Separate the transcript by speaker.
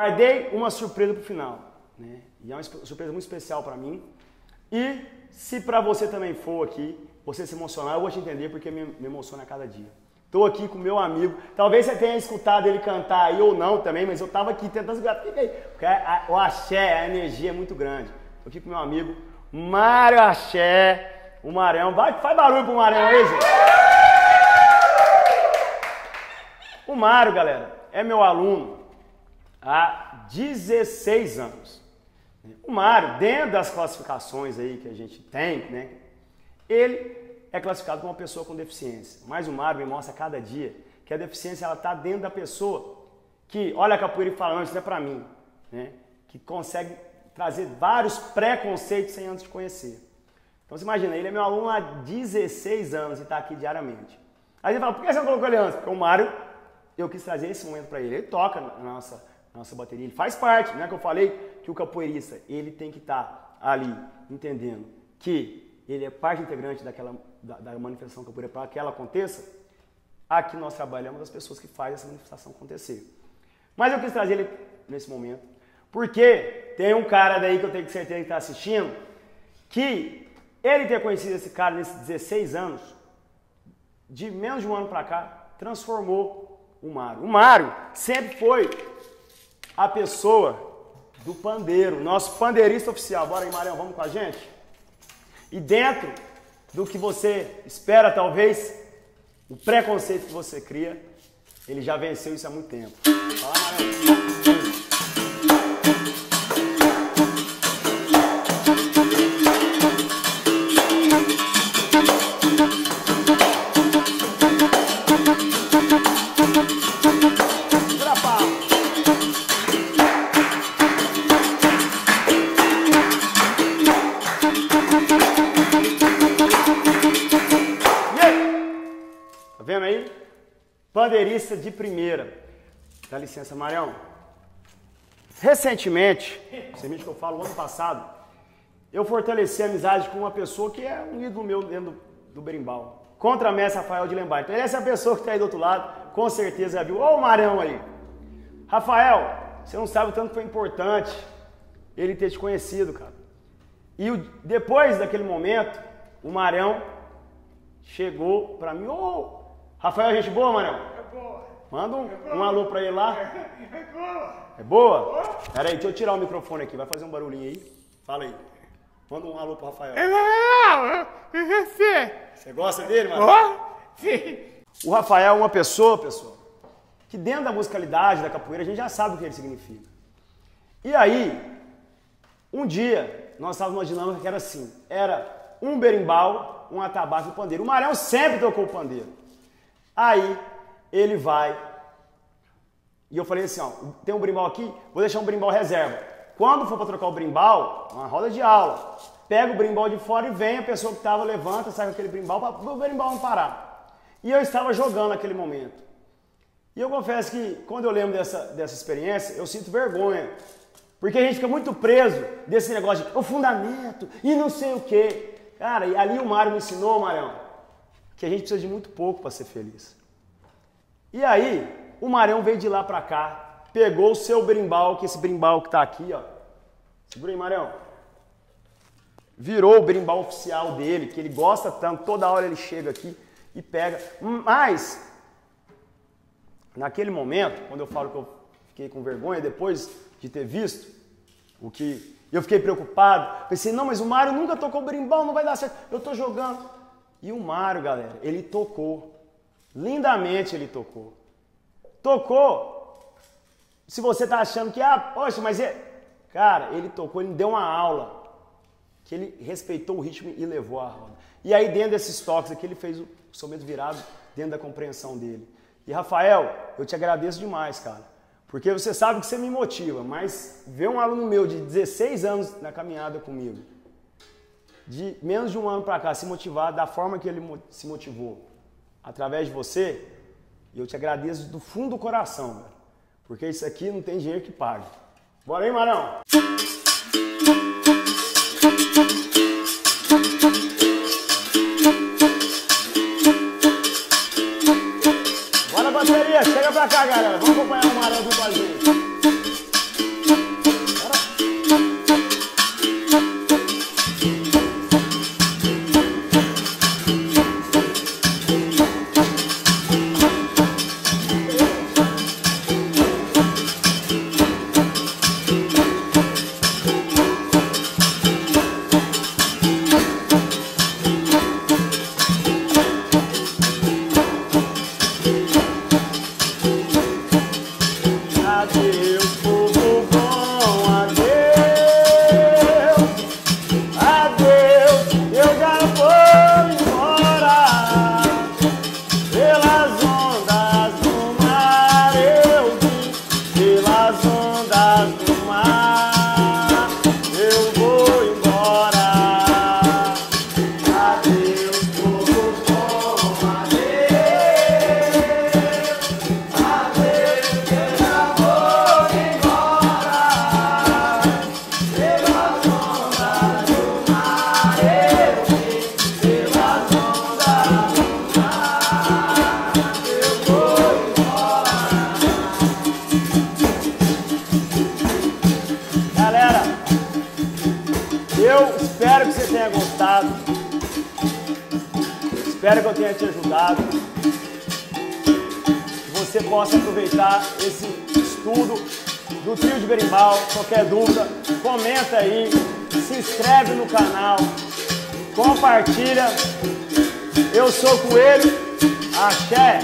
Speaker 1: Guardei uma surpresa pro final, né? E é uma surpresa muito especial para mim. E se para você também for aqui, você se emocionar, eu vou te entender porque me, me emociona a cada dia. Estou aqui com meu amigo. Talvez você tenha escutado ele cantar aí ou não também, mas eu estava aqui tentando aí. Porque a, a, o axé, a energia é muito grande. Estou aqui com meu amigo Mário Axé, o Marão. Vai, faz barulho pro Marão aí, gente. O Mário, galera, é meu aluno há 16 anos. O Mário, dentro das classificações aí que a gente tem, né, ele é classificado como uma pessoa com deficiência. Mas o Mário me mostra cada dia que a deficiência ela está dentro da pessoa. Que, olha a capoeira falando, isso é para mim, né? que consegue trazer vários preconceitos sem antes de conhecer. Então você imagina, ele é meu aluno há 16 anos e está aqui diariamente. Aí você fala, por que você não colocou ele antes? Porque o Mário, eu quis trazer esse momento para ele. Ele toca na nossa nossa bateria. Ele faz parte, né? Que eu falei que o capoeirista ele tem que estar tá ali entendendo que ele é parte integrante daquela da, da manifestação capoeira para que ela aconteça. Aqui nós trabalhamos das pessoas que fazem essa manifestação acontecer. Mas eu quis trazer ele nesse momento, porque tem um cara daí que eu tenho certeza que está assistindo, que ele ter conhecido esse cara nesses 16 anos, de menos de um ano para cá, transformou o Mário. O Mário sempre foi a pessoa do pandeiro, nosso pandeirista oficial. Bora Marião, vamos com a gente? E dentro do que você espera, talvez, o preconceito que você cria, ele já venceu isso há muito tempo. Fala, Marião. Pandeirista de primeira. Dá licença, Marião. Recentemente, semente que eu falo, ano passado, eu fortaleci a amizade com uma pessoa que é um ídolo meu dentro do, do berimbau. Contra Mestre Rafael de Lembar. Então, essa é a pessoa que está aí do outro lado, com certeza já viu. Ô, o Marião aí. Rafael, você não sabe o tanto que foi importante ele ter te conhecido, cara. E o, depois daquele momento, o Marião chegou para mim, ô, Rafael, gente boa, Manel? É boa. Manda um, é um alô pra ele lá. É boa. É boa? Pera aí, deixa eu tirar o microfone aqui. Vai fazer um barulhinho aí. Fala aí. Manda um alô pro Rafael. É legal. Você. Você gosta dele, mano? Oh, sim. O Rafael é uma pessoa, pessoal, que dentro da musicalidade da capoeira a gente já sabe o que ele significa. E aí, um dia, nós estávamos numa dinâmica que era assim: era um berimbau, um atabaque e um pandeiro. O Marão sempre tocou o pandeiro. Aí ele vai. E eu falei assim: ó, tem um brimbal aqui, vou deixar um brimbal reserva. Quando for para trocar o brimbal, uma roda de aula, pega o brimbal de fora e vem a pessoa que estava, levanta, sai com aquele brimbal para o brimbal não parar. E eu estava jogando naquele momento. E eu confesso que quando eu lembro dessa, dessa experiência, eu sinto vergonha. Porque a gente fica muito preso desse negócio de o fundamento e não sei o quê. Cara, e ali o Mário me ensinou, Marião, que a gente precisa de muito pouco para ser feliz. E aí, o Marão veio de lá para cá, pegou o seu brimbal, que esse brimbal que está aqui, ó. Segura aí, Marão. Virou o brimbal oficial dele, que ele gosta tanto, toda hora ele chega aqui e pega. Mas, naquele momento, quando eu falo que eu fiquei com vergonha, depois de ter visto o que eu fiquei preocupado, pensei, não, mas o Mário nunca tocou brimbal, não vai dar certo. Eu estou jogando. E o Mário, galera, ele tocou. Lindamente ele tocou. Tocou. Se você tá achando que, ah, poxa, mas é. Cara, ele tocou, ele deu uma aula. Que ele respeitou o ritmo e levou a roda. E aí, dentro desses toques aqui, ele fez o somente virado dentro da compreensão dele. E Rafael, eu te agradeço demais, cara. Porque você sabe que você me motiva, mas ver um aluno meu de 16 anos na caminhada comigo, de menos de um ano para cá se motivar da forma que ele se motivou através de você, eu te agradeço do fundo do coração, velho, porque isso aqui não tem dinheiro que pague. Bora aí, Marão! Bora, bateria! Chega pra cá, galera! Vamos acompanhar o Marão com a Espero que eu tenha te ajudado. Que você possa aproveitar esse estudo do trio de berimbau. Qualquer dúvida, comenta aí, se inscreve no canal, compartilha. Eu sou Coelho. Axé.